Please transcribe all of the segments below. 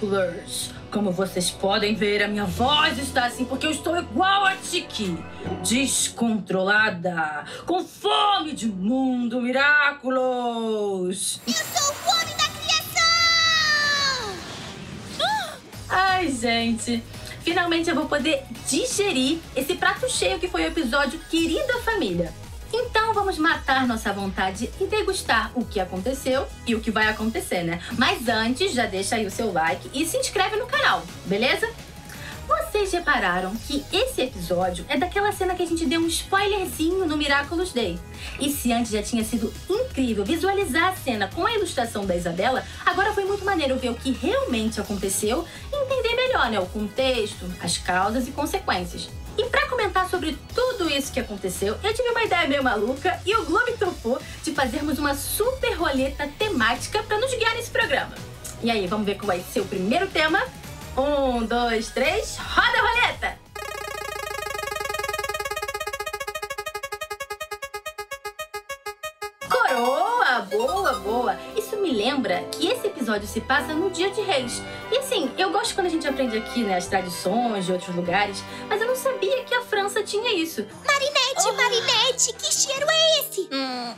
Miraculous. Como vocês podem ver, a minha voz está assim porque eu estou igual a Tiki. Descontrolada. Com fome de mundo, Miraculous. Eu sou fome da criação! Ai, gente. Finalmente eu vou poder digerir esse prato cheio que foi o episódio Querida Família. Então vamos matar nossa vontade e degustar o que aconteceu e o que vai acontecer, né? Mas antes, já deixa aí o seu like e se inscreve no canal, beleza? Vocês repararam que esse episódio é daquela cena que a gente deu um spoilerzinho no Miraculous Day. E se antes já tinha sido incrível visualizar a cena com a ilustração da Isabela, agora foi muito maneiro ver o que realmente aconteceu e entender melhor né, o contexto, as causas e consequências. E para comentar sobre tudo isso que aconteceu, eu tive uma ideia meio maluca e o Globo topou de fazermos uma super roleta temática para nos guiar nesse programa. E aí, vamos ver qual vai ser o primeiro tema? Um, dois, três, roda a roleta! Coroa! Boa, boa! Isso me lembra que esse episódio se passa no Dia de Reis. E assim, eu gosto quando a gente aprende aqui, né, as tradições de outros lugares, não sabia que a França tinha isso. Marinette, Oh. Marinette, que cheiro é esse? Hum,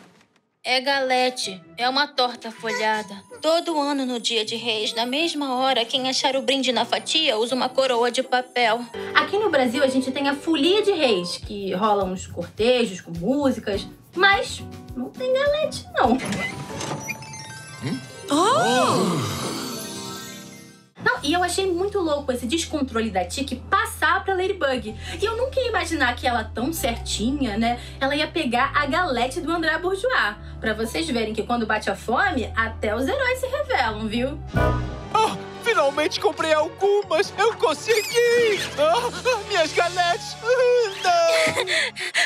é galete. É uma torta folhada. Todo ano no dia de reis, na mesma hora, quem achar o brinde na fatia usa uma coroa de papel. Aqui no Brasil a gente tem a Folia de Reis, que rola uns cortejos com músicas, mas não tem galete, não. Não, e eu achei muito louco esse descontrole da Tiki passar pra Ladybug. E eu nunca ia imaginar que ela, tão certinha, né? Ela ia pegar a galete do André Bourgeois. Pra vocês verem que quando bate a fome, até os heróis se revelam, viu? Ah, finalmente comprei algumas! Eu consegui! Ah, minhas galetes!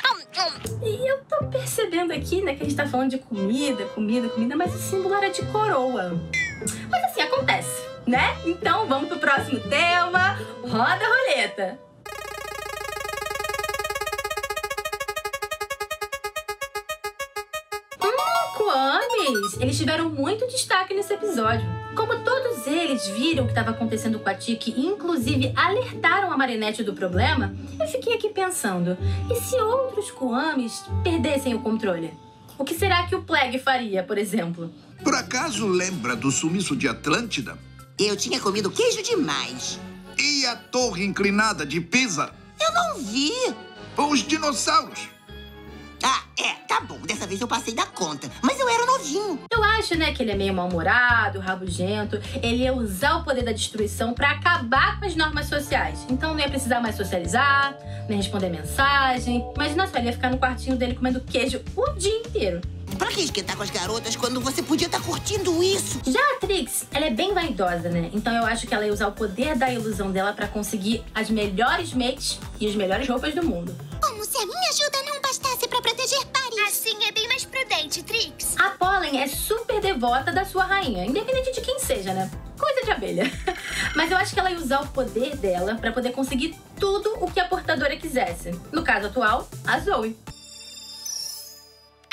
Ah, não! E eu tô percebendo aqui, né, que a gente tá falando de comida, comida, comida, mas o símbolo era de coroa. Mas assim, acontece, né? Então vamos pro próximo tema. Roda a roleta. Kwamis! Eles tiveram muito destaque nesse episódio. Como todos eles viram o que estava acontecendo com a Tiki e inclusive alertaram a Marinette do problema, eu fiquei aqui pensando, e se outros Kwamis perdessem o controle? O que será que o Plague faria, por exemplo? Por acaso lembra do sumiço de Atlântida? Eu tinha comido queijo demais. E a torre inclinada de Pisa? Eu não vi. Os dinossauros? É, tá bom. Dessa vez eu passei da conta. Mas eu era novinho. Eu acho, né, que ele é meio mal-humorado, rabugento. Ele ia usar o poder da destruição pra acabar com as normas sociais. Então não ia precisar mais socializar, nem responder mensagem. Imagina só, ele ia ficar no quartinho dele comendo queijo o dia inteiro. Pra que esquentar com as garotas quando você podia estar curtindo isso? Já a Trix, ela é bem vaidosa, né? Então eu acho que ela ia usar o poder da ilusão dela pra conseguir as melhores makes e as melhores roupas do mundo. Como se a minha ajuda não bastasse pra proteger Paris. Assim é bem mais prudente, Trix. A Pollen é super devota da sua rainha, independente de quem seja, né? Coisa de abelha. Mas eu acho que ela ia usar o poder dela pra poder conseguir tudo o que a portadora quisesse. No caso atual, a Zoe.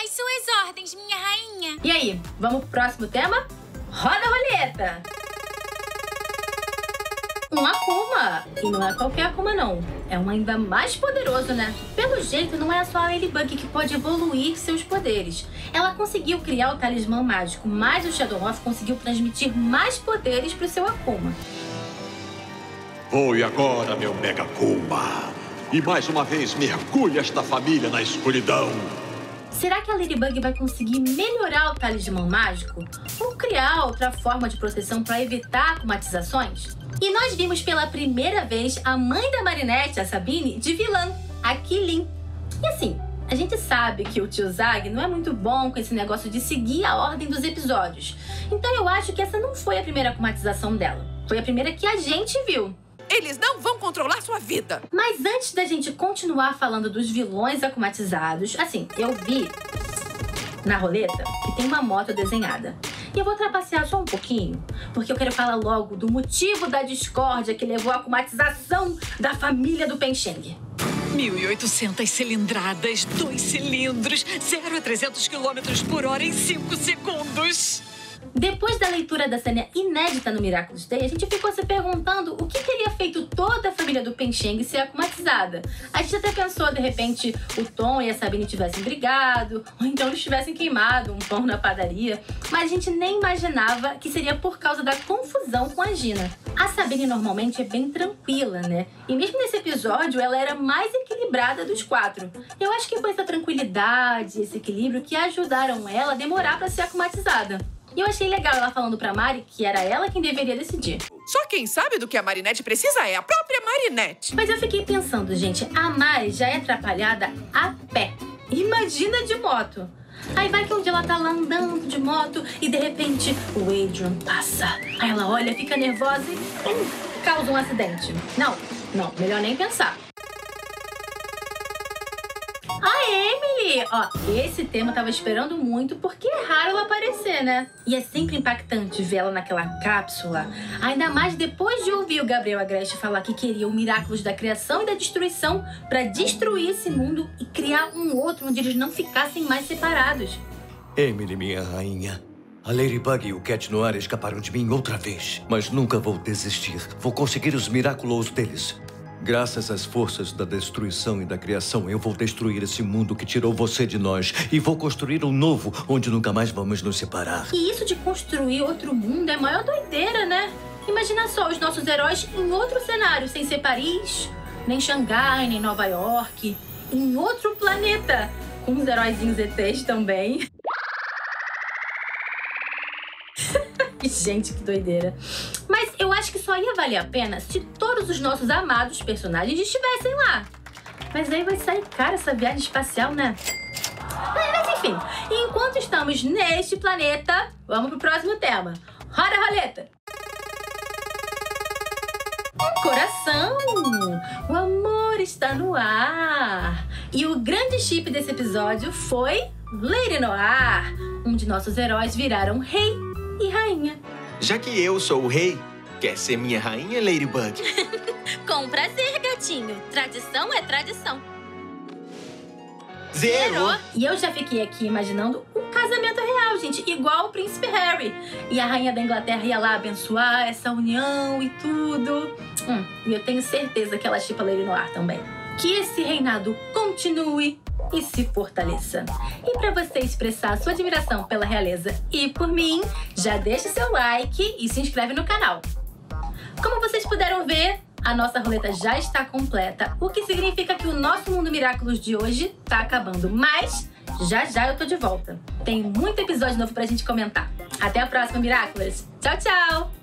As suas ordens, minha rainha. E aí, vamos pro próximo tema? Roda a roleta! Um Akuma! E não é qualquer Akuma, não. É um ainda mais poderoso, né? Pelo jeito, não é só a Ladybug que pode evoluir seus poderes. Ela conseguiu criar o talismã mágico, mas o Shadow Off conseguiu transmitir mais poderes pro seu Akuma. Foi agora, meu Mega Kuma. E mais uma vez mergulhe esta família na escuridão. Será que a Ladybug vai conseguir melhorar o talismã mágico? Ou criar outra forma de proteção para evitar acumatizações? E nós vimos pela primeira vez a mãe da Marinette, a Sabine, de vilã, a Kilin. E assim, a gente sabe que o tio Zag não é muito bom com esse negócio de seguir a ordem dos episódios. Então eu acho que essa não foi a primeira acumatização dela. Foi a primeira que a gente viu. Eles não vão controlar sua vida. Mas antes da gente continuar falando dos vilões acumatizados, assim, eu vi na roleta que tem uma moto desenhada. E eu vou trapacear só um pouquinho, porque eu quero falar logo do motivo da discórdia que levou à acumatização da família do Pencheng. 1.800 cilindradas, dois cilindros, 0 a 300 km por hora em 5 segundos. Depois da leitura da cena inédita no Miraculous Day, a gente ficou se perguntando o que teria feito toda a família do Pencheng ser akumatizada. A gente até pensou, de repente, o Tom e a Sabine tivessem brigado, ou então eles tivessem queimado um pão na padaria, mas a gente nem imaginava que seria por causa da confusão com a Gina. A Sabine normalmente é bem tranquila, né? E mesmo nesse episódio, ela era mais equilibrada dos quatro. Eu acho que foi essa tranquilidade, esse equilíbrio que ajudaram ela a demorar para ser akumatizada. E eu achei legal ela falando pra Mari que era ela quem deveria decidir. Só quem sabe do que a Marinette precisa é a própria Marinette. Mas eu fiquei pensando, gente, a Mari já é atrapalhada a pé. Imagina de moto. Aí vai que um dia ela tá lá andando de moto e de repente o Adrian passa. Aí ela olha, fica nervosa e pum, causa um acidente. Não, não, melhor nem pensar. A Emily! Ó, esse tema eu tava esperando muito porque é raro ela aparecer, né? E é sempre impactante ver ela naquela cápsula. Ainda mais depois de ouvir o Gabriel Agreste falar que queria o Miraculous da criação e da destruição para destruir esse mundo e criar um outro onde eles não ficassem mais separados. Emily, minha rainha. A Ladybug e o Cat Noir escaparam de mim outra vez. Mas nunca vou desistir. Vou conseguir os Miraculous deles. Graças às forças da destruição e da criação, eu vou destruir esse mundo que tirou você de nós e vou construir um novo onde nunca mais vamos nos separar. E isso de construir outro mundo é maior doideira, né? Imagina só os nossos heróis em outro cenário, sem ser Paris, nem Xangai, nem Nova York. Em outro planeta, com os heróizinhos ETs também. Gente, que doideira. Acho que só ia valer a pena se todos os nossos amados personagens estivessem lá. Mas aí vai sair cara essa viagem espacial, né? Mas enfim, enquanto estamos neste planeta, vamos pro próximo tema. Roda a roleta! Coração! O amor está no ar! E o grande chip desse episódio foi Lady Noir. Um de nossos heróis viraram rei e rainha. Já que eu sou o rei, quer ser minha rainha, Ladybug? Com prazer, gatinho. Tradição é tradição. Zero! E eu já fiquei aqui imaginando um casamento real, gente, igual o príncipe Harry. E a rainha da Inglaterra ia lá abençoar essa união e tudo. Hum, e eu tenho certeza que ela chipa Lady Noir também. Que esse reinado continue e se fortaleça. E para você expressar sua admiração pela realeza e por mim, já deixa seu like e se inscreve no canal. Como vocês puderam ver, a nossa roleta já está completa, o que significa que o nosso Mundo Miraculous de hoje está acabando. Mas já já eu tô de volta. Tem muito episódio novo pra gente comentar. Até a próxima, Miraculous. Tchau, tchau!